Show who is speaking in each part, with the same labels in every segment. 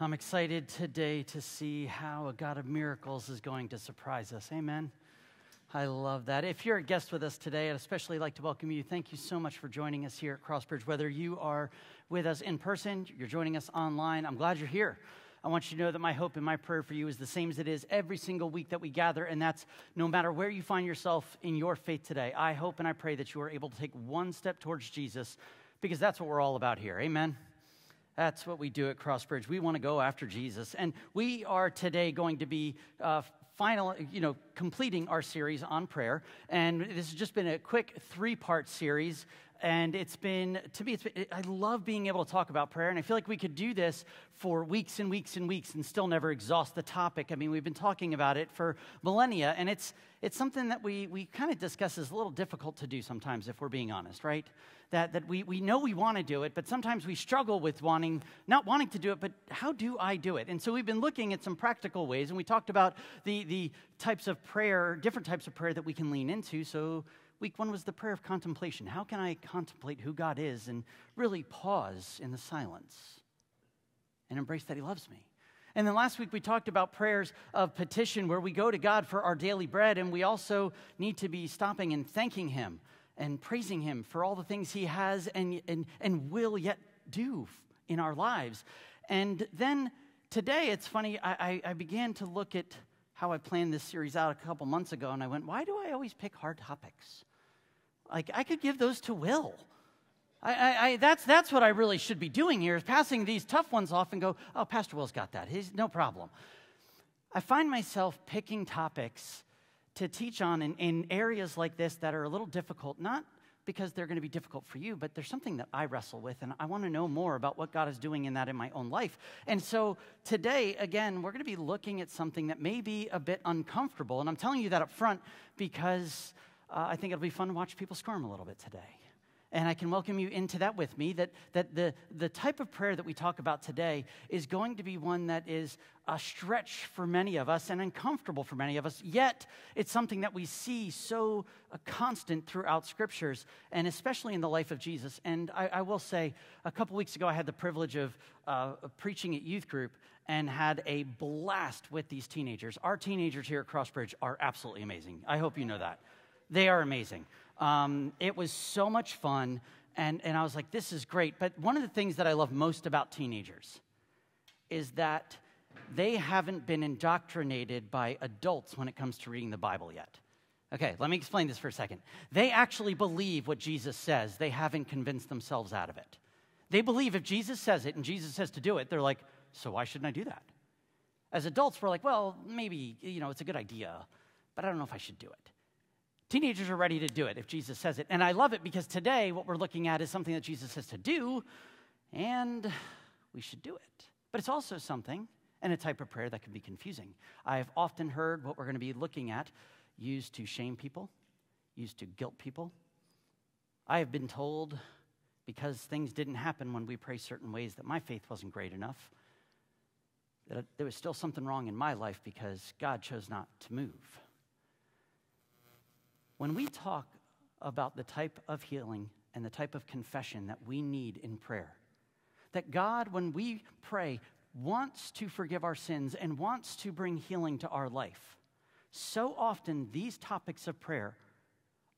Speaker 1: I'm excited today to see how a God of miracles is going to surprise us. Amen. I love that. If you're a guest with us today, I'd especially like to welcome you. Thank you so much for joining us here at Crossbridge. Whether you are with us in person, you're joining us online, I'm glad you're here. I want you to know that my hope and my prayer for you is the same as it is every single week that we gather, and that's no matter where you find yourself in your faith today. I hope and I pray that you are able to take one step towards Jesus because that's what we're all about here. Amen. That's what we do at Crossbridge. We want to go after Jesus. And we are today going to be uh, final, you know, completing our series on prayer. And this has just been a quick three part series. And it's been, to me, it's been, I love being able to talk about prayer. And I feel like we could do this for weeks and weeks and weeks and still never exhaust the topic. I mean, we've been talking about it for millennia. And it's, it's something that we, we kind of discuss is a little difficult to do sometimes, if we're being honest, right? that, that we, we know we want to do it, but sometimes we struggle with wanting, not wanting to do it, but how do I do it? And so we've been looking at some practical ways, and we talked about the, the types of prayer, different types of prayer that we can lean into. So week one was the prayer of contemplation. How can I contemplate who God is and really pause in the silence and embrace that He loves me? And then last week we talked about prayers of petition where we go to God for our daily bread, and we also need to be stopping and thanking Him and praising Him for all the things He has and, and, and will yet do in our lives. And then today, it's funny, I, I, I began to look at how I planned this series out a couple months ago, and I went, why do I always pick hard topics? Like, I could give those to Will. I, I, I, that's, that's what I really should be doing here is passing these tough ones off and go, oh, Pastor Will's got that. He's no problem. I find myself picking topics to teach on in, in areas like this that are a little difficult, not because they're going to be difficult for you, but there's something that I wrestle with, and I want to know more about what God is doing in that in my own life. And so today, again, we're going to be looking at something that may be a bit uncomfortable. And I'm telling you that up front because uh, I think it'll be fun to watch people squirm a little bit today and I can welcome you into that with me, that, that the, the type of prayer that we talk about today is going to be one that is a stretch for many of us and uncomfortable for many of us, yet it's something that we see so uh, constant throughout scriptures, and especially in the life of Jesus. And I, I will say, a couple weeks ago, I had the privilege of uh, preaching at youth group and had a blast with these teenagers. Our teenagers here at Crossbridge are absolutely amazing. I hope you know that. They are amazing. Um, it was so much fun, and, and I was like, this is great. But one of the things that I love most about teenagers is that they haven't been indoctrinated by adults when it comes to reading the Bible yet. Okay, let me explain this for a second. They actually believe what Jesus says, they haven't convinced themselves out of it. They believe if Jesus says it and Jesus says to do it, they're like, so why shouldn't I do that? As adults, we're like, well, maybe, you know, it's a good idea, but I don't know if I should do it. Teenagers are ready to do it if Jesus says it. And I love it because today what we're looking at is something that Jesus says to do, and we should do it. But it's also something and a type of prayer that can be confusing. I've often heard what we're going to be looking at used to shame people, used to guilt people. I have been told because things didn't happen when we pray certain ways that my faith wasn't great enough, that there was still something wrong in my life because God chose not to move. When we talk about the type of healing and the type of confession that we need in prayer, that God, when we pray, wants to forgive our sins and wants to bring healing to our life. So often, these topics of prayer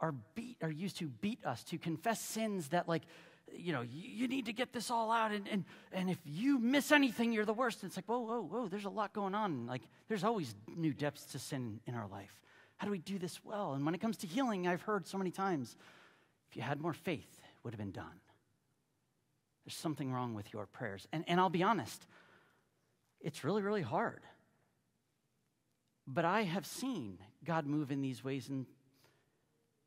Speaker 1: are, beat, are used to beat us, to confess sins that, like, you know, you, you need to get this all out. And, and, and if you miss anything, you're the worst. And it's like, whoa, whoa, whoa, there's a lot going on. Like, there's always new depths to sin in our life. How do we do this well? And when it comes to healing, I've heard so many times if you had more faith, it would have been done. There's something wrong with your prayers. And, and I'll be honest, it's really, really hard. But I have seen God move in these ways. And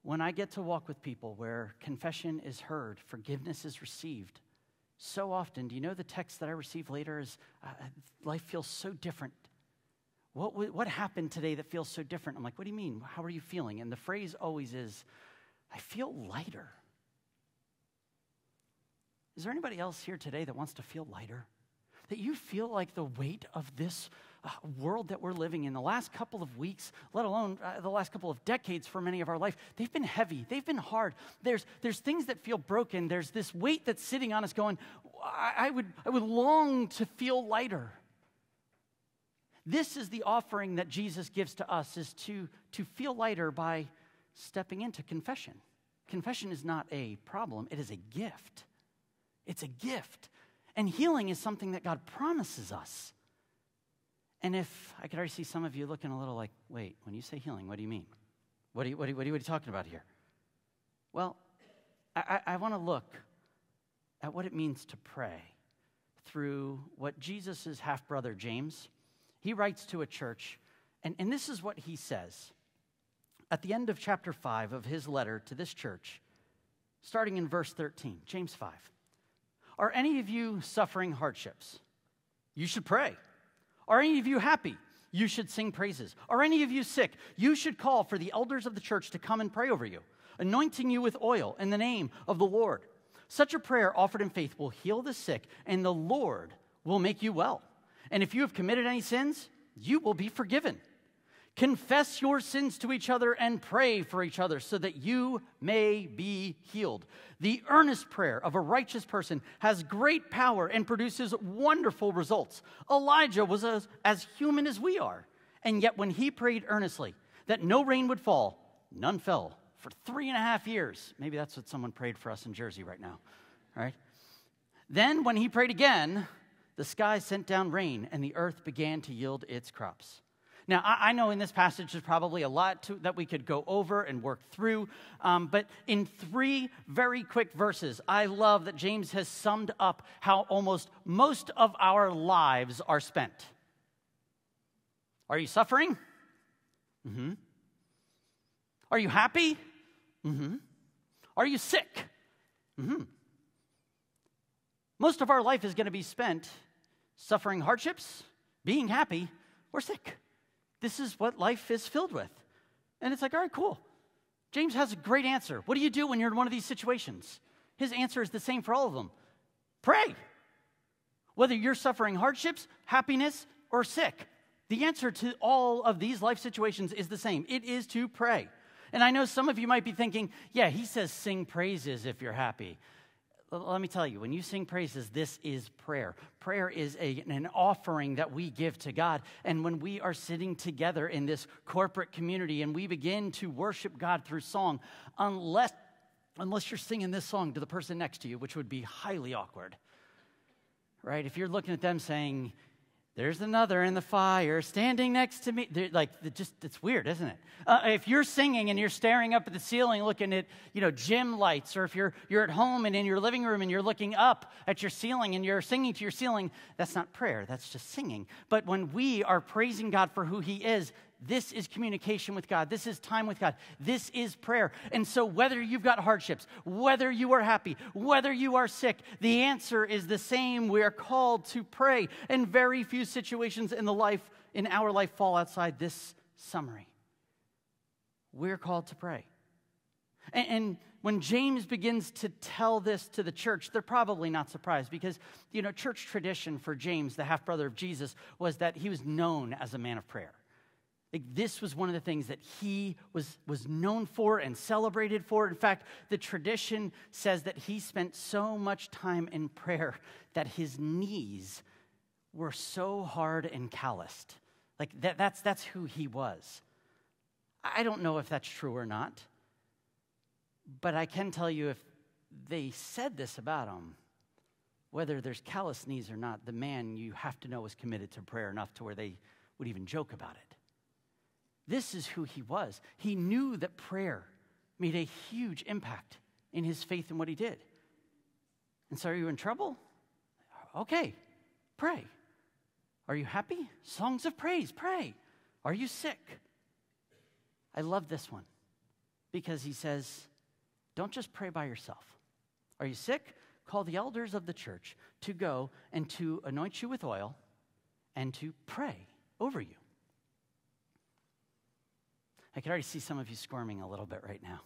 Speaker 1: when I get to walk with people where confession is heard, forgiveness is received, so often, do you know the text that I receive later is uh, life feels so different what, what happened today that feels so different? I'm like, What do you mean? How are you feeling? And the phrase always is, I feel lighter. Is there anybody else here today that wants to feel lighter? that you feel like the weight of this uh, world that we're living in, the last couple of weeks, let alone uh, the last couple of decades for many of our life, they've been heavy. They've been hard. There's, there's things that feel broken. There's this weight that's sitting on us going, I, I would, I would long to feel lighter. This is the offering that Jesus gives to us, is to, to feel lighter by stepping into confession. Confession is not a problem, it is a gift. It's a gift. And healing is something that God promises us. And if I could already see some of you looking a little like, wait, when you say healing, what do you mean? What are you, what are you, what are you, talking about here? Well, I, I, I want to look at what it means to pray through what Jesus' half brother, James, he writes to a church, and, and this is what he says. At the end of chapter 5 of his letter to this church, starting in verse 13, James 5. Are any of you suffering hardships? You should pray. Are any of you happy? You should sing praises. Are any of you sick? You should call for the elders of the church to come and pray over you, anointing you with oil in the name of the Lord. Such a prayer offered in faith will heal the sick, and the Lord will make you well. And if you have committed any sins, you will be forgiven. Confess your sins to each other and pray for each other so that you may be healed. The earnest prayer of a righteous person has great power and produces wonderful results. Elijah was as, as human as we are, and yet when he prayed earnestly that no rain would fall, none fell for three and a half years. Maybe that's what someone prayed for us in Jersey right now, all right? Then, when he prayed again, the sky sent down rain and the earth began to yield its crops. Now, I, know in this passage there's probably a lot to, that we could go over and work through, um, but in three very quick verses, I love that James has summed up how almost most of our lives are spent. Are you suffering? Mm-hmm. Are you happy? Mm-hmm. Are you sick? Mm-hmm. Most of our life is going to be spent suffering hardships, being happy, or sick. This is what life is filled with. And it's like, all right, cool. James has a great answer. What do you do when you're in one of these situations? His answer is the same for all of them pray. Whether you're suffering hardships, happiness, or sick, the answer to all of these life situations is the same it is to pray. And I know some of you might be thinking, yeah, he says sing praises if you're happy let me tell you, when you sing praises, this is prayer. Prayer is a, an offering that we give to God. And when we are sitting together in this corporate community and we begin to worship God through song, unless, unless you're singing this song to the person next to you, which would be highly awkward, right? If you're looking at them saying, there's another in the fire standing next to me. They're like, just it's weird, isn't it? Uh, if you're singing and you're staring up at the ceiling, looking at you know gym lights, or if you're you're at home and in your living room and you're looking up at your ceiling and you're singing to your ceiling, that's not prayer. That's just singing. But when we are praising God for who He is, this is communication with God. This is time with God. This is prayer. And so, whether you've got hardships, whether you are happy, whether you are sick, the answer is the same. We are called to pray. And very few situations in the life, in our life, fall outside this summary. We're called to pray. And, and when James begins to tell this to the church, they're probably not surprised because, you know, church tradition for James, the half brother of Jesus, was that he was known as a man of prayer. Like this was one of the things that he was, was known for and celebrated for. In fact, the tradition says that he spent so much time in prayer that his knees were so hard and calloused. Like that, that's, that's who he was. I don't know if that's true or not, but I can tell you if they said this about him, whether there's callous knees or not, the man you have to know was committed to prayer enough to where they would even joke about it. This is who he was. He knew that prayer made a huge impact in his faith and what he did. And so, are you in trouble? Okay, pray. Are you happy? Songs of praise, pray. Are you sick? I love this one because he says, don't just pray by yourself. Are you sick? Call the elders of the church to go and to anoint you with oil and to pray over you. I can already see some of you squirming a little bit right now.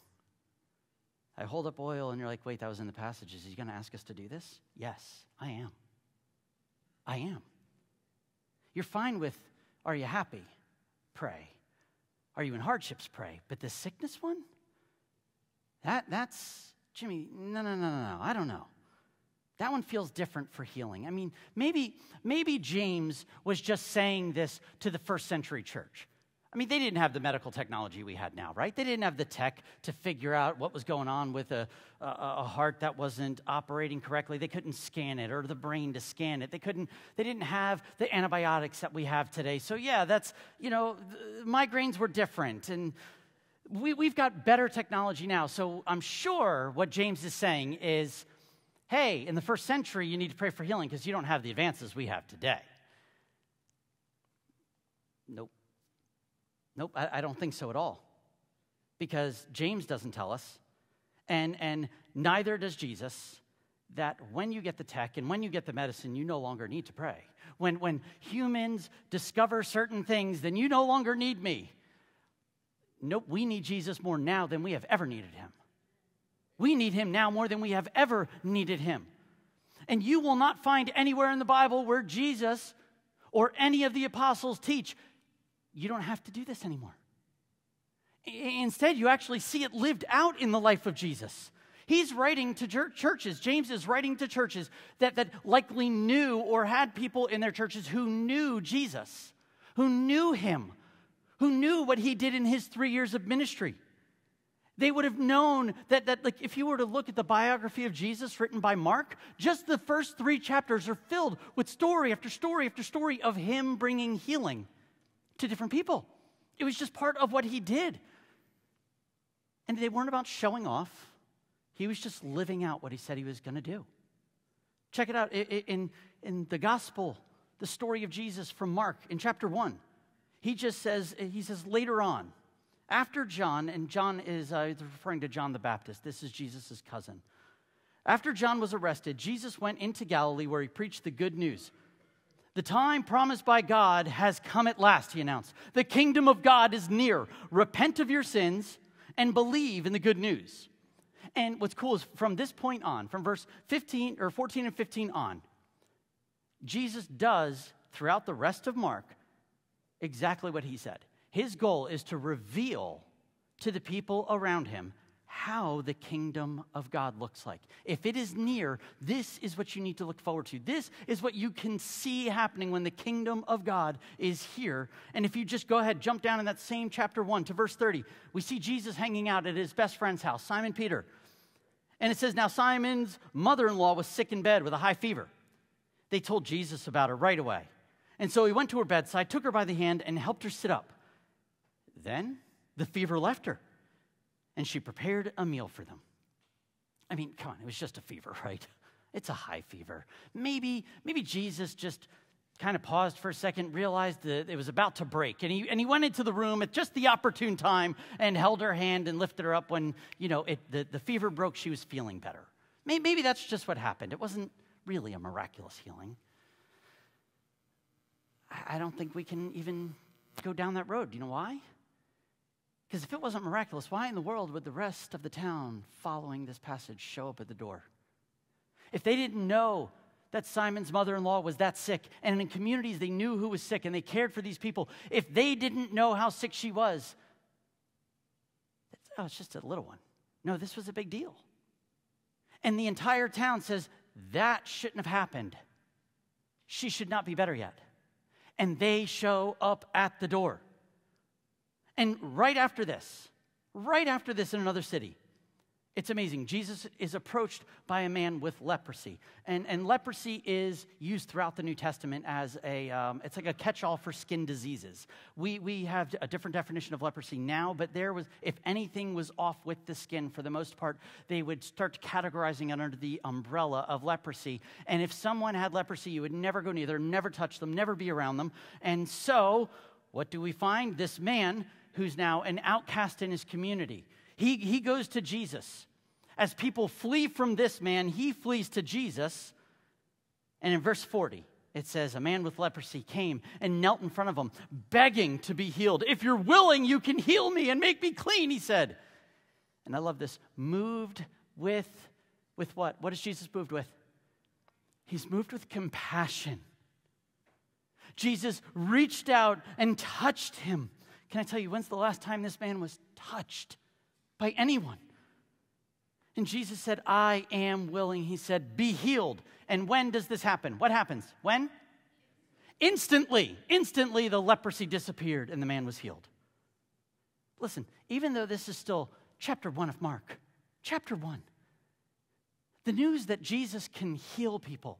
Speaker 1: I hold up oil and you're like, wait, that was in the passage. Is he going to ask us to do this? Yes, I am. I am. You're fine with, are you happy? Pray. Are you in hardships? Pray. But the sickness one? That, that's, Jimmy, no, no, no, no, no. I don't know. That one feels different for healing. I mean, maybe, maybe James was just saying this to the first century church. I mean, they didn't have the medical technology we had now, right? They didn't have the tech to figure out what was going on with a, a, a, heart that wasn't operating correctly. They couldn't scan it or the brain to scan it. They couldn't, they didn't have the antibiotics that we have today. So, yeah, that's, you know, migraines were different. And we, we've got better technology now. So, I'm sure what James is saying is hey, in the first century, you need to pray for healing because you don't have the advances we have today. Nope. Nope, I, I, don't think so at all. Because James doesn't tell us, and, and neither does Jesus, that when you get the tech and when you get the medicine, you no longer need to pray. When, when humans discover certain things, then you no longer need me. Nope, we need Jesus more now than we have ever needed him. We need him now more than we have ever needed him. And you will not find anywhere in the Bible where Jesus or any of the apostles teach you don't have to do this anymore. Instead, you actually see it lived out in the life of Jesus. He's writing to churches. James is writing to churches that, that likely knew or had people in their churches who knew Jesus, who knew him, who knew what he did in his three years of ministry. They would have known that, that like, if you were to look at the biography of Jesus written by Mark, just the first three chapters are filled with story after story after story of him bringing healing to different people. It was just part of what he did. And they weren't about showing off, he was just living out what he said he was going to do. Check it out in, in the gospel, the story of Jesus from Mark in chapter 1. He just says, he says later on, after John, and John is uh, referring to John the Baptist, this is Jesus' cousin. After John was arrested, Jesus went into Galilee where he preached the good news. The time promised by God has come at last, he announced. The kingdom of God is near. Repent of your sins and believe in the good news. And what's cool is from this point on, from verse 15 or 14 and 15 on, Jesus does throughout the rest of Mark exactly what he said. His goal is to reveal to the people around him how the kingdom of God looks like. If it is near, this is what you need to look forward to. This is what you can see happening when the kingdom of God is here. And if you just go ahead, jump down in that same chapter 1 to verse 30, we see Jesus hanging out at his best friend's house, Simon Peter. And it says, Now Simon's mother in law was sick in bed with a high fever. They told Jesus about her right away. And so he went to her bedside, took her by the hand, and helped her sit up. Then the fever left her, and she prepared a meal for them. I mean, come on, it was just a fever, right? It's a high fever. Maybe, maybe Jesus just kind of paused for a second, realized that it was about to break, and he, and he went into the room at just the opportune time and held her hand and lifted her up when, you know, it, the, the fever broke, she was feeling better. Maybe, maybe that's just what happened. It wasn't really a miraculous healing. I, I don't think we can even go down that road. Do you know why? Because if it wasn't miraculous, why in the world would the rest of the town following this passage show up at the door? If they didn't know that Simon's mother in law was that sick, and in communities they knew who was sick and they cared for these people, if they didn't know how sick she was, oh, it's just a little one. No, this was a big deal. And the entire town says, that shouldn't have happened. She should not be better yet. And they show up at the door. And right after this, right after this in another city, it's amazing. Jesus is approached by a man with leprosy. And, and leprosy is used throughout the New Testament as a, um, it's like a catch all for skin diseases. We, we have a different definition of leprosy now, but there was, if anything was off with the skin, for the most part, they would start categorizing it under the umbrella of leprosy. And if someone had leprosy, you would never go near them, never touch them, never be around them. And so, what do we find? This man who's now an outcast in his community. He, he goes to Jesus. As people flee from this man, he flees to Jesus. And in verse 40, it says, A man with leprosy came and knelt in front of him, begging to be healed. If you're willing, you can heal me and make me clean, he said. And I love this. Moved with, with what? What is Jesus moved with? He's moved with compassion. Jesus reached out and touched him. Can I tell you, when's the last time this man was touched by anyone? And Jesus said, I am willing. He said, Be healed. And when does this happen? What happens? When? Instantly, instantly, the leprosy disappeared and the man was healed. Listen, even though this is still chapter one of Mark, chapter one, the news that Jesus can heal people,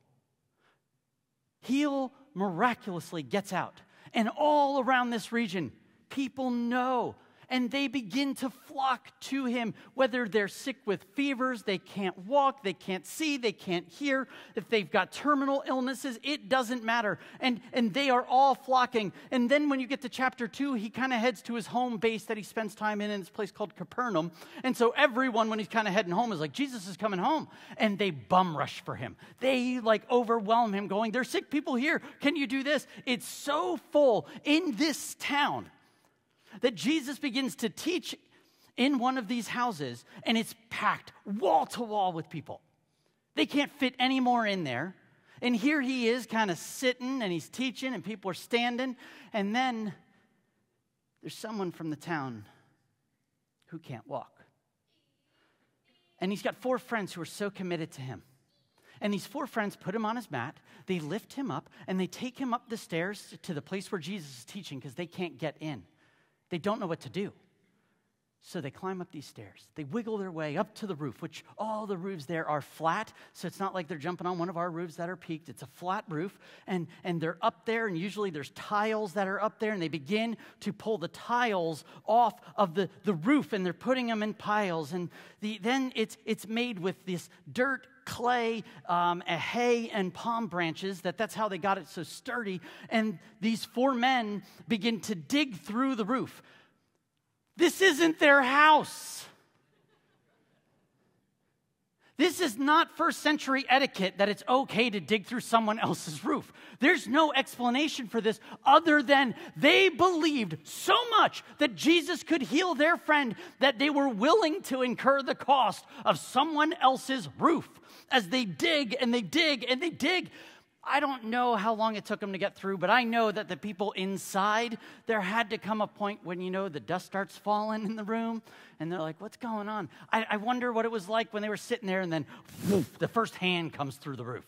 Speaker 1: heal miraculously gets out. And all around this region, people know and they begin to flock to him, whether they're sick with fevers, they can't walk, they can't see, they can't hear, if they've got terminal illnesses, it doesn't matter. And, and they are all flocking. And then when you get to chapter two, he kind of heads to his home base that he spends time in in this place called Capernaum. And so everyone, when he's kind of heading home, is like, Jesus is coming home. And they bum rush for him. They like overwhelm him, going, There's sick people here. Can you do this? It's so full in this town that Jesus begins to teach in one of these houses, and it's packed wall to wall with people. They can't fit any more in there. And here he is, kind of sitting, and he's teaching, and people are standing. And then there's someone from the town who can't walk. And he's got four friends who are so committed to him. And these four friends put him on his mat, they lift him up, and they take him up the stairs to the place where Jesus is teaching because they can't get in. They don't know what to do. So they climb up these stairs. They wiggle their way up to the roof, which all the roofs there are flat. So it's not like they're jumping on one of our roofs that are peaked. It's a flat roof. And, and they're up there, and usually there's tiles that are up there, and they begin to pull the tiles off of the, the roof, and they're putting them in piles. And the, then it's, it's made with this dirt clay, um, a hay, and palm branches. That that's how they got it so sturdy. And these four men begin to dig through the roof. This isn't their house. This is not first century etiquette that it's okay to dig through someone else's roof. There's no explanation for this other than they believed so much that Jesus could heal their friend that they were willing to incur the cost of someone else's roof as they dig and they dig and they dig. I don't know how long it took them to get through, but I know that the people inside, there had to come a point when, you know, the dust starts falling in the room and they're like, what's going on? I, I wonder what it was like when they were sitting there and then the first hand comes through the roof.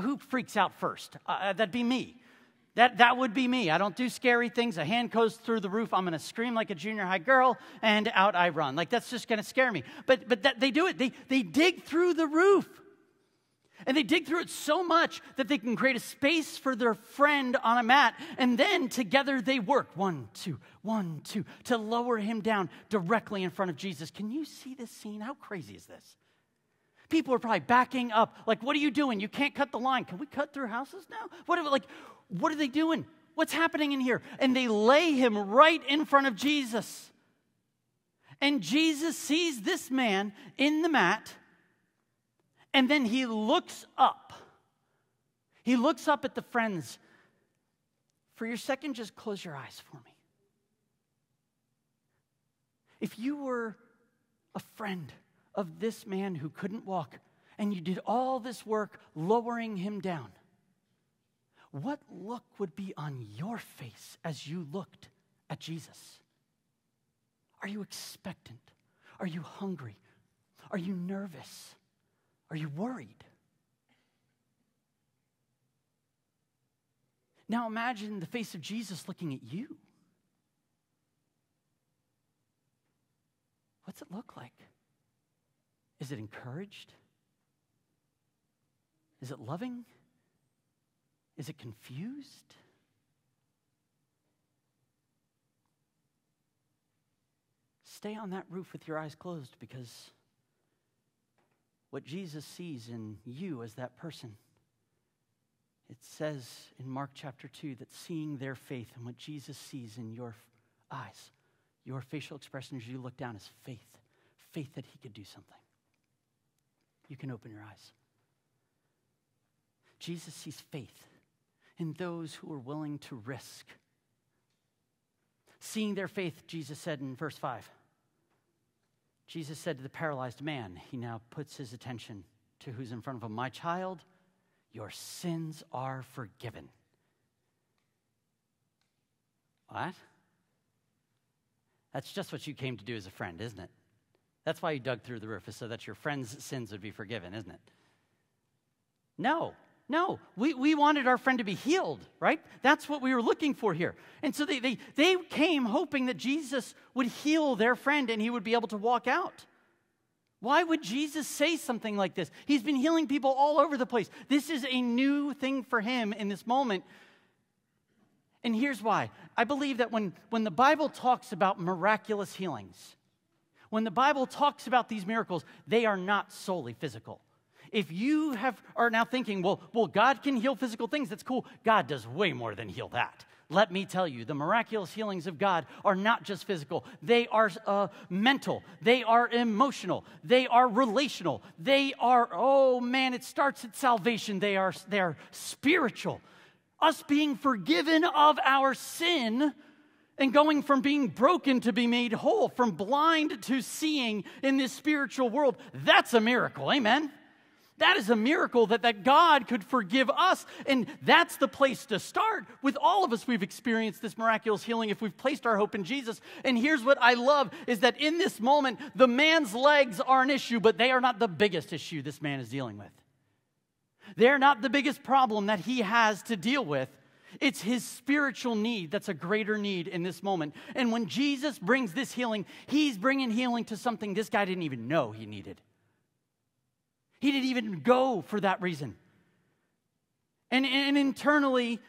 Speaker 1: Who freaks out first? Uh, uh that'd be me. That, that would be me. I don't do scary things. A hand goes through the roof. I'm going to scream like a junior high girl, and out I run. Like, that's just going to scare me. But, but that, they do it. They, they dig through the roof. And they dig through it so much that they can create a space for their friend on a mat. And then together they work one, two, one, two, to lower him down directly in front of Jesus. Can you see this scene? How crazy is this? People are probably backing up. Like, what are you doing? You can't cut the line. Can we cut through houses now? What are, like, what are they doing? What's happening in here? And they lay him right in front of Jesus. And Jesus sees this man in the mat and then he looks up. He looks up at the friends. For your second, just close your eyes for me. If you were a friend of this man who couldn't walk and you did all this work lowering him down, what look would be on your face as you looked at Jesus? Are you expectant? Are you hungry? Are you nervous? Are you worried? Now imagine the face of Jesus looking at you. What's it look like? Is it encouraged? Is it loving? Is it confused? Stay on that roof with your eyes closed because what Jesus sees in you as that person. It says in Mark chapter 2 that seeing their faith and what Jesus sees in your eyes, your facial expression as you look down is faith. Faith that he could do something. You can open your eyes. Jesus sees faith in those who are willing to risk. Seeing their faith, Jesus said in verse 5 Jesus said to the paralyzed man, he now puts his attention to who's in front of him. My child, your sins are forgiven. What? That's just what you came to do as a friend, isn't it? That's why you dug through the roof, is so that your friend's sins would be forgiven, isn't it? No, no. We, we wanted our friend to be healed, right? That's what we were looking for here. And so they, they, they came hoping that Jesus would heal their friend and he would be able to walk out. Why would Jesus say something like this? He's been healing people all over the place. This is a new thing for him in this moment. And here's why I believe that when, when the Bible talks about miraculous healings, when the Bible talks about these miracles, they are not solely physical. If you have, are now thinking, well, well, God can heal physical things, that's cool. God does way more than heal that. Let me tell you, the miraculous healings of God are not just physical, they are uh, mental, they are emotional, they are relational, they are, oh man, it starts at salvation, they are, they are spiritual. Us being forgiven of our sin and going from being broken to be made whole, from blind to seeing in this spiritual world, that's a miracle. Amen. That is a miracle that, that God could forgive us. And that's the place to start. With all of us, we've experienced this miraculous healing if we've placed our hope in Jesus. And here's what I love is that in this moment, the man's legs are an issue, but they are not the biggest issue this man is dealing with. They're not the biggest problem that he has to deal with. It's his spiritual need that's a greater need in this moment. And when Jesus brings this healing, he's bringing healing to something this guy didn't even know he needed. He didn't even go for that reason. And, and internally,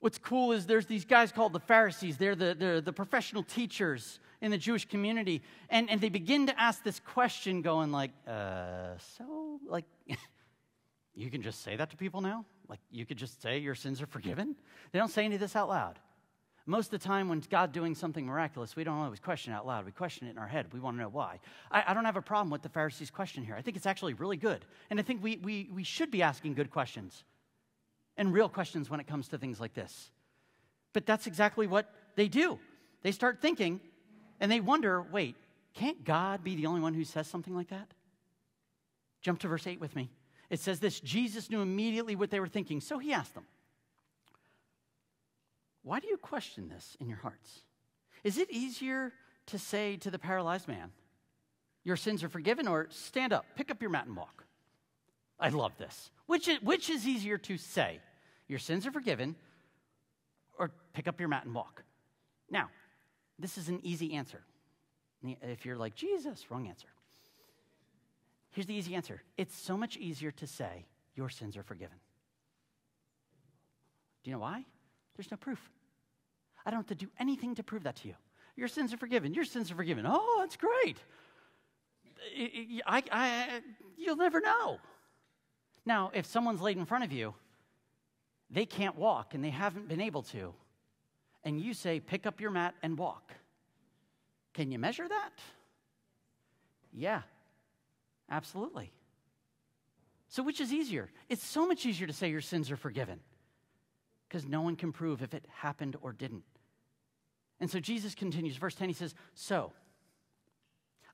Speaker 1: what's cool is there's these guys called the Pharisees. They're the, they're the professional teachers in the Jewish community. And, and they begin to ask this question, going like, uh, so, like, you can just say that to people now? Like, you could just say your sins are forgiven? They don't say any of this out loud. Most of the time, when God's doing something miraculous, we don't always question it out loud. We question it in our head. We want to know why. I, I, don't have a problem with the Pharisees' question here. I think it's actually really good. And I think we, we, we should be asking good questions and real questions when it comes to things like this. But that's exactly what they do. They start thinking and they wonder wait, can't God be the only one who says something like that? Jump to verse 8 with me. It says this Jesus knew immediately what they were thinking, so he asked them. Why do you question this in your hearts? Is it easier to say to the paralyzed man, Your sins are forgiven, or stand up, pick up your mat and walk? I love this. Which is, which is easier to say, Your sins are forgiven, or pick up your mat and walk? Now, this is an easy answer. If you're like, Jesus, wrong answer. Here's the easy answer it's so much easier to say, Your sins are forgiven. Do you know why? There's no proof. I don't have to do anything to prove that to you. Your sins are forgiven. Your sins are forgiven. Oh, that's great. I, I, you'll never know. Now, if someone's laid in front of you, they can't walk and they haven't been able to, and you say, pick up your mat and walk, can you measure that? Yeah, absolutely. So, which is easier? It's so much easier to say your sins are forgiven because no one can prove if it happened or didn't. And so Jesus continues, verse 10, he says, So,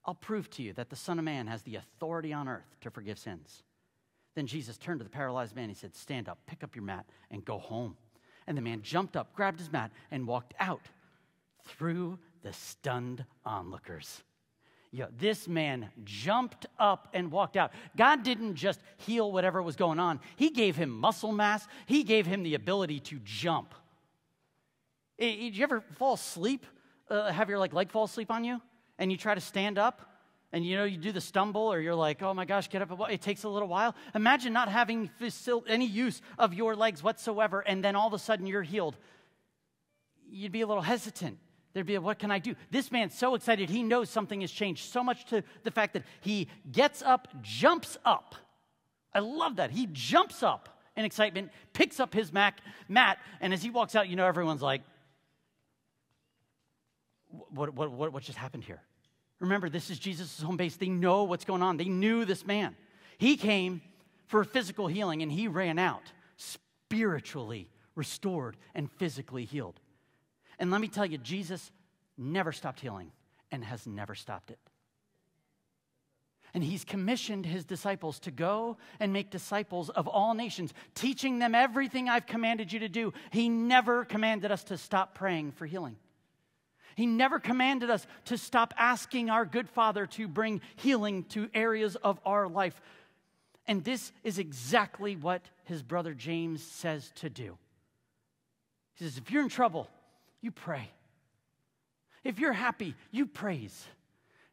Speaker 1: I'll prove to you that the Son of Man has the authority on earth to forgive sins. Then Jesus turned to the paralyzed man. He said, Stand up, pick up your mat, and go home. And the man jumped up, grabbed his mat, and walked out through the stunned onlookers. Yeah, this man jumped up and walked out. God didn't just heal whatever was going on, He gave him muscle mass, He gave him the ability to jump. Did you ever fall asleep, uh, have your like leg fall asleep on you, and you try to stand up, and you know you do the stumble, or you're like, oh my gosh, get up! It takes a little while. Imagine not having any use of your legs whatsoever, and then all of a sudden you're healed. You'd be a little hesitant. There'd be a, what can I do? This man's so excited. He knows something has changed so much to the fact that he gets up, jumps up. I love that. He jumps up in excitement, picks up his mat, mat, and as he walks out, you know, everyone's like, what, what, what, what just happened here? Remember, this is Jesus' home base. They know what's going on. They knew this man. He came for physical healing and he ran out, spiritually restored and physically healed. And let me tell you, Jesus never stopped healing and has never stopped it. And he's commissioned his disciples to go and make disciples of all nations, teaching them everything I've commanded you to do. He never commanded us to stop praying for healing. He never commanded us to stop asking our good Father to bring healing to areas of our life. And this is exactly what his brother James says to do. He says, if you're in trouble, you pray. If you're happy, you praise.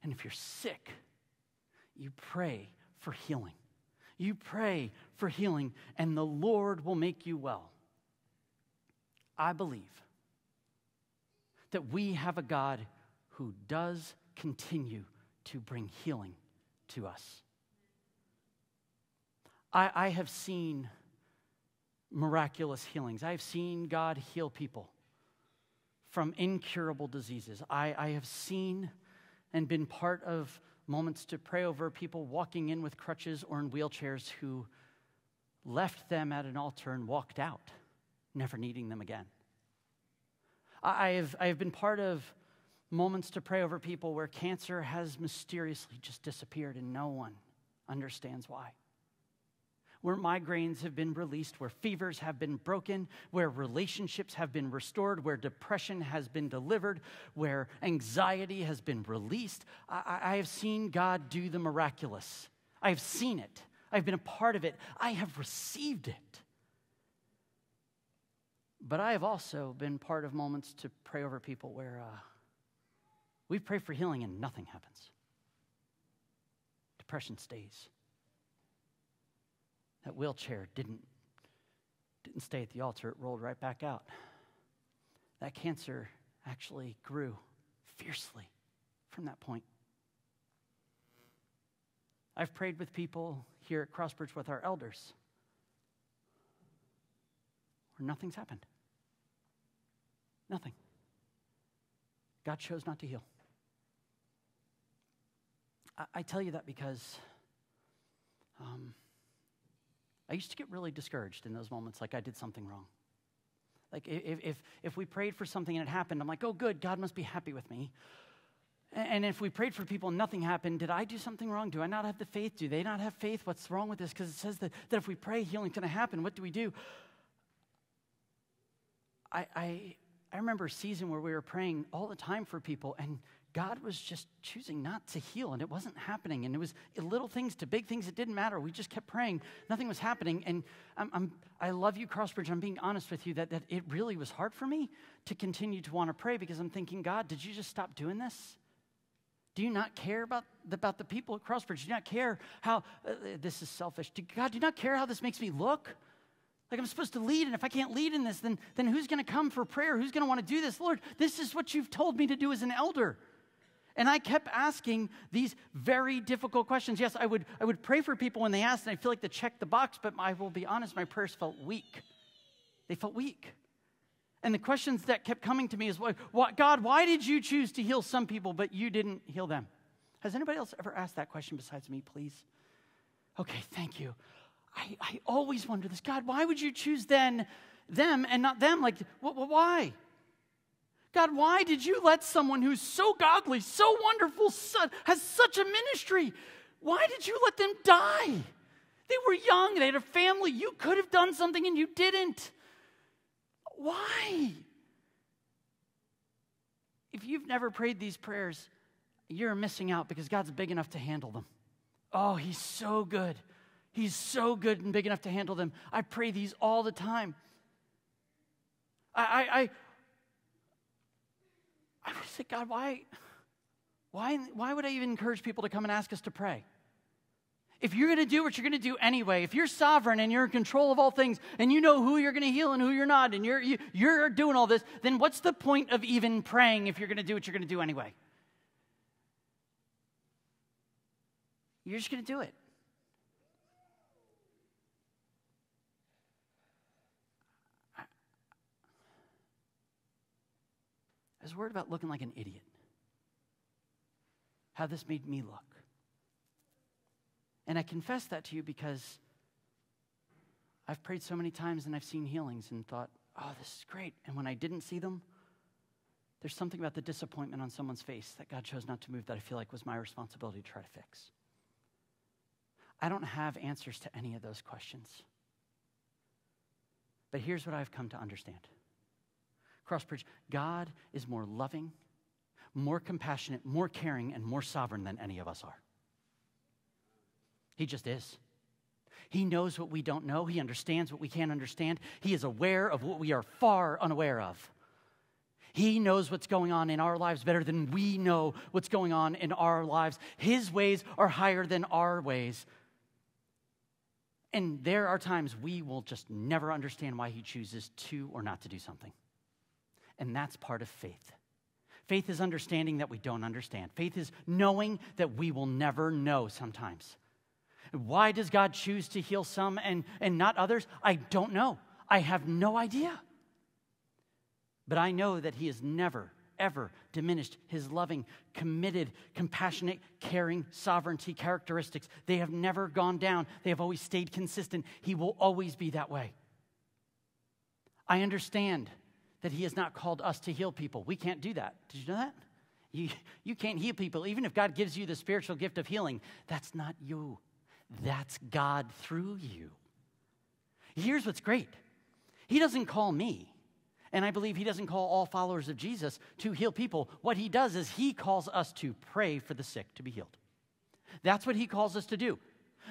Speaker 1: And if you're sick, you pray for healing. You pray for healing, and the Lord will make you well. I believe that we have a God who does continue to bring healing to us. I, I have seen miraculous healings. I've seen God heal people from incurable diseases. I, I have seen and been part of moments to pray over people walking in with crutches or in wheelchairs who left them at an altar and walked out, never needing them again. I have, I have been part of moments to pray over people where cancer has mysteriously just disappeared and no one understands why where migraines have been released, where fevers have been broken, where relationships have been restored, where depression has been delivered, where anxiety has been released. I, I have seen God do the miraculous. I have seen it. I've been a part of it. I have received it. But I have also been part of moments to pray over people where uh, we pray for healing and nothing happens. Depression stays that wheelchair didn't, didn't stay at the altar, it rolled right back out. That cancer actually grew fiercely from that point. I've prayed with people here at Crossbridge with our elders where nothing's happened. Nothing. God chose not to heal. I, I tell you that because um, I used to get really discouraged in those moments, like I did something wrong. Like if, if, if we prayed for something and it happened, I'm like, oh, good, God must be happy with me. And if we prayed for people and nothing happened, did I do something wrong? Do I not have the faith? Do they not have faith? What's wrong with this? Because it says that, that if we pray, healing's going to happen. What do we do? I, I, I remember a season where we were praying all the time for people, and God was just choosing not to heal, and it wasn't happening. And it was little things to big things, it didn't matter. We just kept praying, nothing was happening. And I'm, I'm, i love you, Crossbridge. I'm being honest with you that, that it really was hard for me to continue to want to pray because I'm thinking, God, did you just stop doing this? Do you not care about, about the people at Crossbridge? Do you not care how uh, this is selfish? Do, God, do you not care how this makes me look? Like I'm supposed to lead, and if I can't lead in this, then, then who's going to come for prayer? Who's going to want to do this? Lord, this is what you've told me to do as an elder. And I kept asking these very difficult questions. Yes, I would, I would pray for people when they asked, and I feel like to check the box, but I will be honest, my prayers felt weak. They felt weak. And the questions that kept coming to me is, what, God, why did you choose to heal some people, but you didn't heal them? Has anybody else ever asked that question besides me, please? Okay, thank you. I, I always wonder this. God, why would you choose then them and not them? Like, wh- wh- why? God, why did you let someone who's so godly, so wonderful, has such a ministry, why did you let them die? They were young, they had a family. You could have done something and you didn't. Why? If you've never prayed these prayers, you're missing out because God's big enough to handle them. Oh, He's so good. He's so good and big enough to handle them. I pray these all the time. I, I, I would say, God, why, why, why would I even encourage people to come and ask us to pray? If you're going to do what you're going to do anyway, if you're sovereign and you're in control of all things and you know who you're going to heal and who you're not, and you're, you, are you are doing all this, then what's the point of even praying if you're going to do what you're going to do anyway? You're just going to do it. Was worried about looking like an idiot. How this made me look. And I confess that to you because I've prayed so many times and I've seen healings and thought, oh, this is great. And when I didn't see them, there's something about the disappointment on someone's face that God chose not to move that I feel like was my responsibility to try to fix. I don't have answers to any of those questions. But here's what I've come to understand Crossbridge, God is more loving, more compassionate, more caring, and more sovereign than any of us are. He just is. He knows what we don't know. He understands what we can't understand. He is aware of what we are far unaware of. He knows what's going on in our lives better than we know what's going on in our lives. His ways are higher than our ways. And there are times we will just never understand why He chooses to or not to do something. And that's part of faith. Faith is understanding that we don't understand. Faith is knowing that we will never know sometimes. Why does God choose to heal some and, and not others? I don't know. I have no idea. But I know that He has never, ever diminished His loving, committed, compassionate, caring, sovereignty characteristics. They have never gone down, they have always stayed consistent. He will always be that way. I understand that He has not called us to heal people. We can't do that. Did you know that? You, you can't heal people. Even if God gives you the spiritual gift of healing, that's not you. That's God through you. Here's what's great He doesn't call me, and I believe He doesn't call all followers of Jesus to heal people. What He does is He calls us to pray for the sick to be healed. That's what He calls us to do.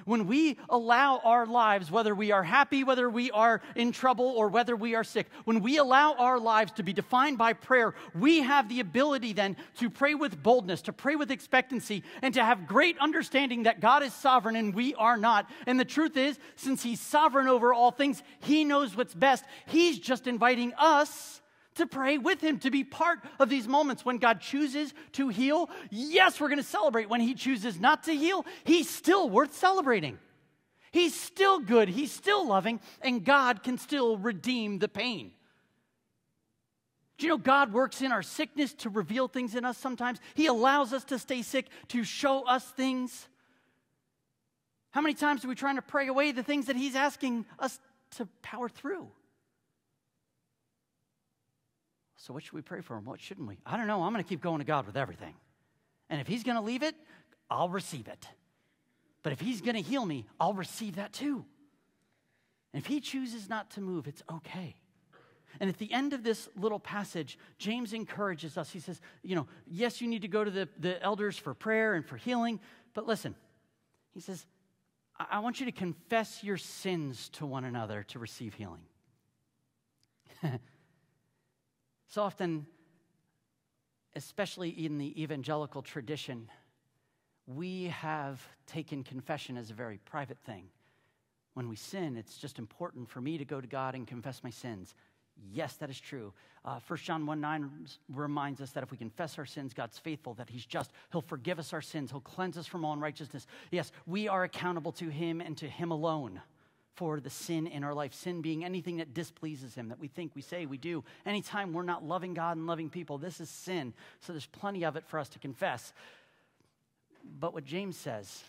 Speaker 1: When we allow our lives, whether we are happy, whether we are in trouble, or whether we are sick, when we allow our lives to be defined by prayer, we have the ability then to pray with boldness, to pray with expectancy, and to have great understanding that God is sovereign and we are not. And the truth is, since He's sovereign over all things, He knows what's best. He's just inviting us to pray with him, to be part of these moments when God chooses to heal. Yes, we're going to celebrate. When he chooses not to heal, he's still worth celebrating. He's still good, he's still loving, and God can still redeem the pain. Do you know God works in our sickness to reveal things in us sometimes? He allows us to stay sick to show us things. How many times are we trying to pray away the things that He's asking us to power through? So, what should we pray for him? What shouldn't we? I don't know. I'm going to keep going to God with everything. And if he's going to leave it, I'll receive it. But if he's going to heal me, I'll receive that too. And if he chooses not to move, it's okay. And at the end of this little passage, James encourages us. He says, You know, yes, you need to go to the, the elders for prayer and for healing, but listen, he says, I, I want you to confess your sins to one another to receive healing. So often, especially in the evangelical tradition, we have taken confession as a very private thing. When we sin, it's just important for me to go to God and confess my sins. Yes, that is true. Uh, 1 John 1 9 reminds us that if we confess our sins, God's faithful, that He's just. He'll forgive us our sins, He'll cleanse us from all unrighteousness. Yes, we are accountable to Him and to Him alone for the sin in our life. Sin being anything that displeases Him, that we think, we say, we do. Anytime we're not loving God and loving people, this is sin. So there's plenty of it for us to confess. But what James says,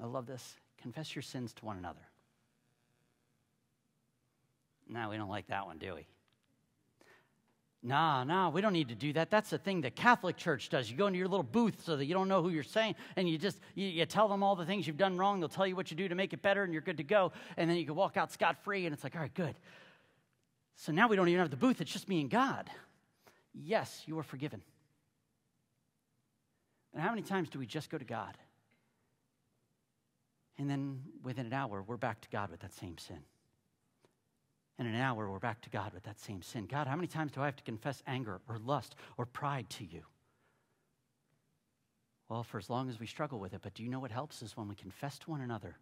Speaker 1: I love this confess your sins to one another. Now, we don't like that one, do we? Nah, nah, we don't need to do that. That's the thing the Catholic Church does. You go into your little booth so that you don't know who you're saying, and you just you, you, tell them all the things you've done wrong. They'll tell you what you do to make it better, and you're good to go. And then you can walk out scot free, and it's like, all right, good. So now we don't even have the booth. It's just me and God. Yes, you are forgiven. And how many times do we just go to God? And then within an hour, we're back to God with that same sin. And in an hour, we're back to God with that same sin. God, how many times do I have to confess anger or lust or pride to you? Well, for as long as we struggle with it, but do you know what helps is when we confess to one another,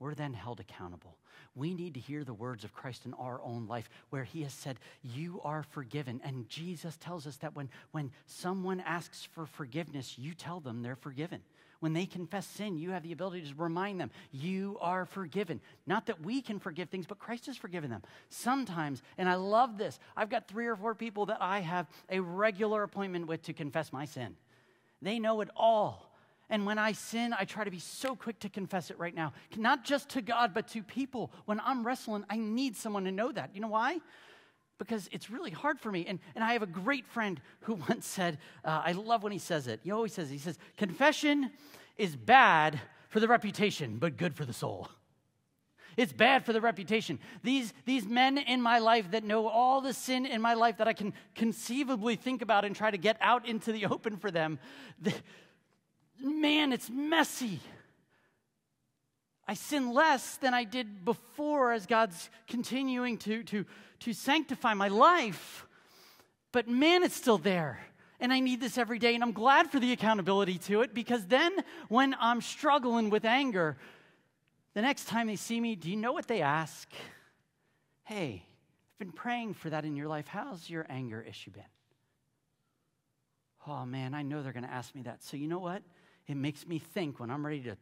Speaker 1: we're then held accountable. We need to hear the words of Christ in our own life where he has said, You are forgiven. And Jesus tells us that when, when someone asks for forgiveness, you tell them they're forgiven. When they confess sin, you have the ability to remind them, you are forgiven. Not that we can forgive things, but Christ has forgiven them. Sometimes, and I love this, I've got three or four people that I have a regular appointment with to confess my sin. They know it all. And when I sin, I try to be so quick to confess it right now. Not just to God, but to people. When I'm wrestling, I need someone to know that. You know why? Because it's really hard for me. And, and I have a great friend who once said, uh, I love when he says it. He always says, he says, confession is bad, for the reputation, but good for the soul. It's bad for the reputation. These, these men in my life that know all the sin in my life that I can conceivably think about and try to get out into the open for them, the, man, it's messy. I sin less than I did before as God's continuing to, to, to sanctify my life. But man, it's still there. And I need this every day. And I'm glad for the accountability to it because then when I'm struggling with anger, the next time they see me, do you know what they ask? Hey, I've been praying for that in your life. How's your anger issue been? Oh man, I know they're going to ask me that. So you know what? It makes me think when I'm ready to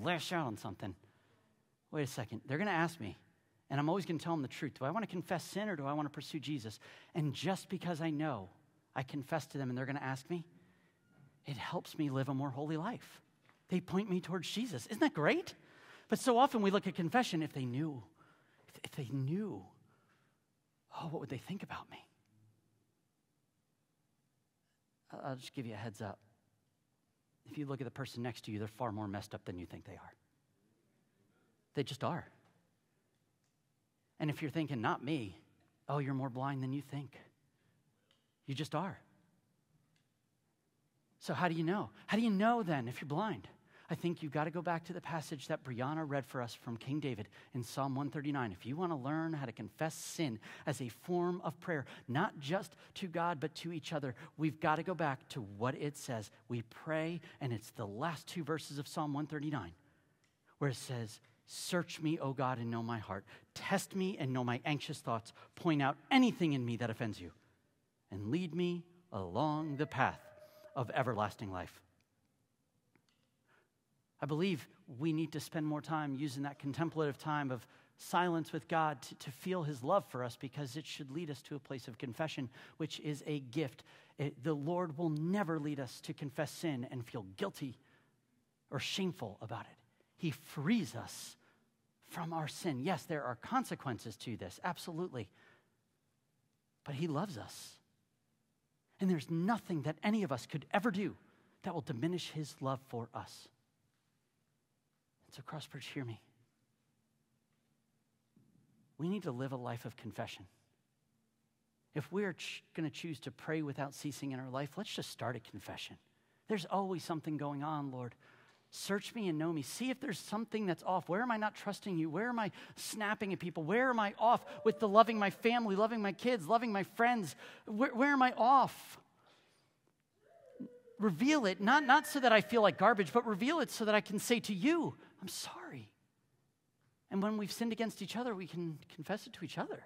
Speaker 1: lash out on something. Wait a second. They're going to ask me, and I'm always going to tell them the truth. Do I want to confess sin or do I want to pursue Jesus? And just because I know I confess to them and they're going to ask me, it helps me live a more holy life. They point me towards Jesus. Isn't that great? But so often we look at confession if they knew, if, they knew, oh, what would they think about me? I'll just give you a heads up. If you look at the person next to you, they're far more messed up than you think they are. They just are. And if you're thinking, not me, oh, you're more blind than you think. You just are. So, how do you know? How do you know then if you're blind? I think you've got to go back to the passage that Brianna read for us from King David in Psalm 139. If you want to learn how to confess sin as a form of prayer, not just to God, but to each other, we've got to go back to what it says. We pray, and it's the last two verses of Psalm 139, where it says, Search me, O God, and know my heart. Test me and know my anxious thoughts. Point out anything in me that offends you, and lead me along the path of everlasting life. I believe we need to spend more time using that contemplative time of silence with God to, to, feel his love for us because it should lead us to a place of confession, which is a gift. It, the Lord will never lead us to confess sin and feel guilty or shameful about it. He frees us from our sin. Yes, there are consequences to this, absolutely. But he loves us. And there's nothing that any of us could ever do that will diminish his love for us. So, Crossbridge, hear me. We need to live a life of confession. If we're ch- going to choose to pray without ceasing in our life, let's just start a confession. There's always something going on, Lord. Search me and know me. See if there's something that's off. Where am I not trusting you? Where am I snapping at people? Where am I off with the loving my family, loving my kids, loving my friends? Where, where am I off? Reveal it, not, not so that I feel like garbage, but reveal it so that I can say to you, I'm sorry. And when we've sinned against each other, we can confess it to each other.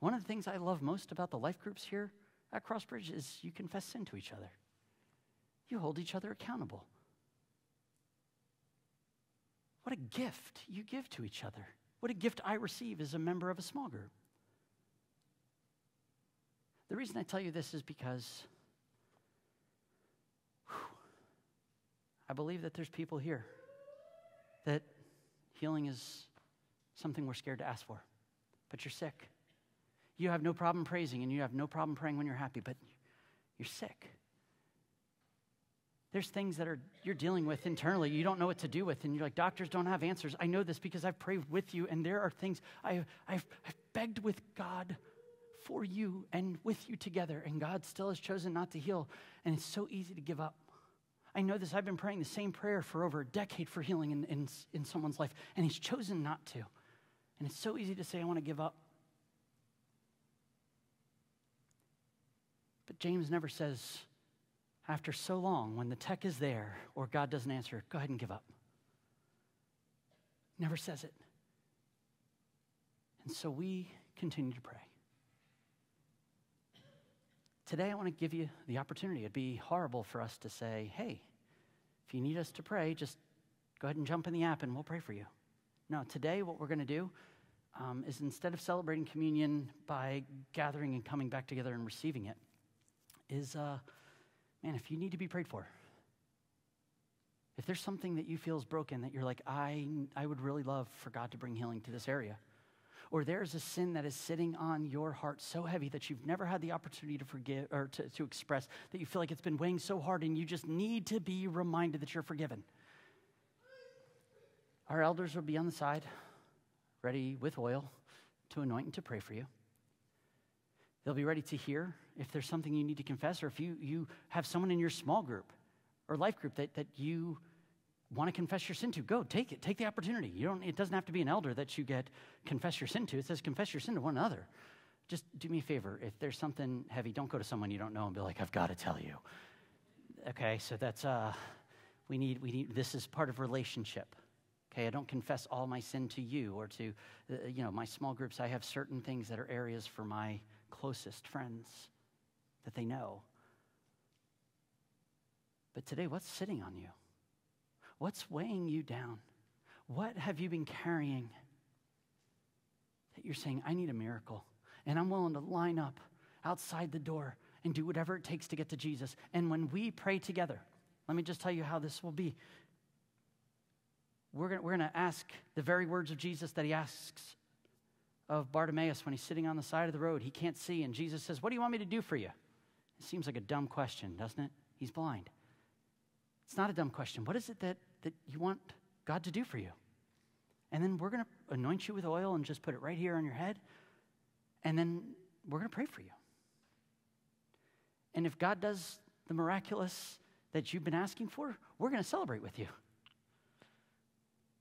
Speaker 1: One of the things I love most about the life groups here at Crossbridge is you confess sin to each other. You hold each other accountable. What a gift you give to each other. What a gift I receive as a member of a small group. The reason I tell you this is because whew, I believe that there's people here that healing is something we're scared to ask for, but you're sick. You have no problem praising and you have no problem praying when you're happy, but you're sick. There's things that are you're dealing with internally you don't know what to do with, and you're like, doctors don't have answers. I know this because I've prayed with you, and there are things I, I've, I've begged with God for you and with you together, and God still has chosen not to heal, and it's so easy to give up. I know this. I've been praying the same prayer for over a decade for healing in, in, in someone's life, and he's chosen not to. And it's so easy to say, I want to give up. But James never says, after so long, when the tech is there or God doesn't answer, go ahead and give up. Never says it. And so we continue to pray. Today, I want to give you the opportunity. It'd be horrible for us to say, hey, if you need us to pray, just go ahead and jump in the app and we'll pray for you. No, today, what we're going to do um, is instead of celebrating communion by gathering and coming back together and receiving it, is, uh, man, if you need to be prayed for, if there's something that you feel is broken that you're like, I, I would really love for God to bring healing to this area or there's a sin that is sitting on your heart so heavy that you've never had the opportunity to forgive or to, to express, that you feel like it's been weighing so hard and you just need to be reminded that you're forgiven. Our elders will be on the side, ready with oil to anoint and to pray for you. They'll be ready to hear if there's something you need to confess, or if you, you have someone in your small group or life group that, that you want to confess your sin to, go take it. Take the opportunity. You don't, it doesn't have to be an elder that you get confess your sin to. It says confess your sin to one another. Just do me a favor. If there's something heavy, don't go to someone you don't know and be like, I've got to tell you. Okay, so that's, uh, we need, we need, this is part of relationship. Okay, I don't confess all my sin to you or to, uh, you know, my small groups. I have certain things that are areas for my closest friends that they know. But today, what's sitting on you? What's weighing you down? What have you been carrying that you're saying, I need a miracle? And I'm willing to line up outside the door and do whatever it takes to get to Jesus. And when we pray together, let me just tell you how this will be. We're going we're to ask the very words of Jesus that he asks of Bartimaeus when he's sitting on the side of the road. He can't see. And Jesus says, What do you want me to do for you? It seems like a dumb question, doesn't it? He's blind. It's not a dumb question. What is it that that you want God to do for you. And then we're going to anoint you with oil and just put it right here on your head. And then we're going to pray for you. And if God does the miraculous that you've been asking for, we're going to celebrate with you.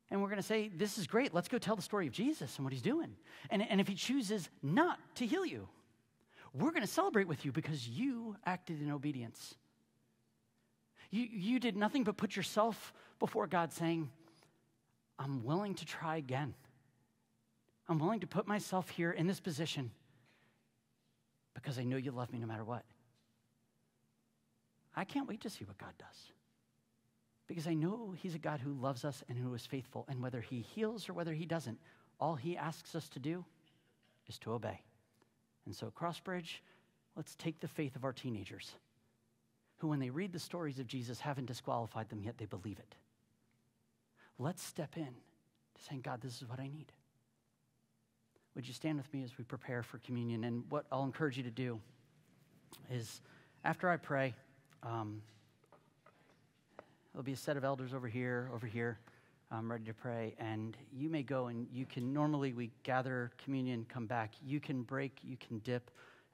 Speaker 1: And we're going to say, This is great. Let's go tell the story of Jesus and what he's doing. And, and if he chooses not to heal you, we're going to celebrate with you because you acted in obedience. You, you did nothing but put yourself before God saying, I'm willing to try again. I'm willing to put myself here in this position because I know you love me no matter what. I can't wait to see what God does because I know He's a God who loves us and who is faithful. And whether He heals or whether He doesn't, all He asks us to do is to obey. And so, Crossbridge, let's take the faith of our teenagers who, when they read the stories of Jesus, haven't disqualified them yet, they believe it. Let's step in to saying, God, this is what I need. Would you stand with me as we prepare for communion? And what I'll encourage you to do is after I pray, um, there'll be a set of elders over here, over here, um, ready to pray. And you may go and you can, normally we gather communion, come back. You can break, you can dip,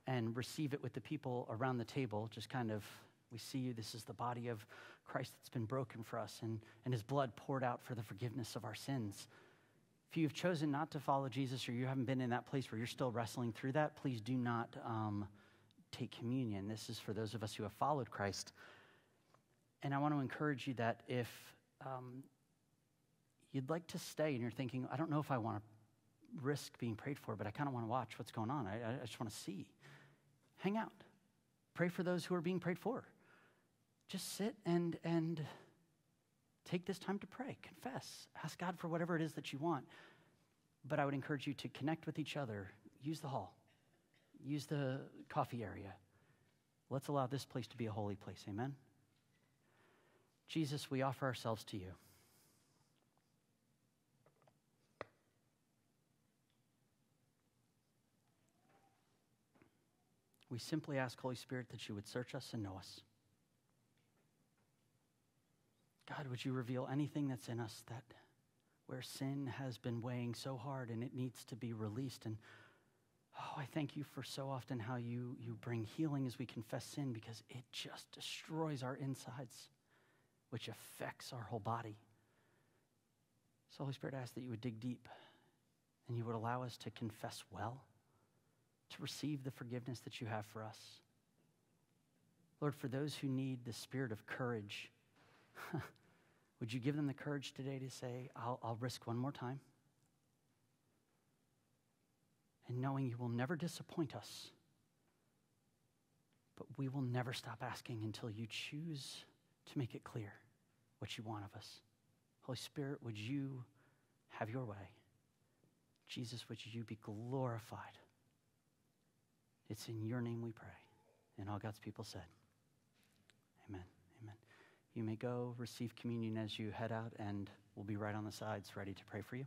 Speaker 1: and receive it with the people around the table, just kind of we see you. This is the body of Christ that's been broken for us and, and his blood poured out for the forgiveness of our sins. If you've chosen not to follow Jesus or you haven't been in that place where you're still wrestling through that, please do not um, take communion. This is for those of us who have followed Christ. And I want to encourage you that if um, you'd like to stay and you're thinking, I don't know if I want to risk being prayed for, but I kind of want to watch what's going on, I, I just want to see, hang out. Pray for those who are being prayed for just sit and, and take this time to pray, confess, ask God for whatever it is that you want. But I would encourage you to connect with each other, use the hall, use the coffee area. Let's allow this place to be a holy place. Amen. Jesus, we offer ourselves to you. We simply ask, Holy Spirit, that you would search us and know us. God, would you reveal anything that's in us that where sin has been weighing so hard and it needs to be released? And oh, I thank you for so often how you, you bring healing as we confess sin because it just destroys our insides, which affects our whole body. So, Holy Spirit, I ask that you would dig deep and you would allow us to confess well, to receive the forgiveness that you have for us. Lord, for those who need the spirit of courage, Would you give them the courage today to say, I'll, I'll risk one more time? And knowing you will never disappoint us, but we will never stop asking until you choose to make it clear what you want of us. Holy Spirit, would you have your way? Jesus, would you be glorified? It's in your name we pray. And all God's people said. You may go receive communion as you head out, and we'll be right on the sides ready to pray for you.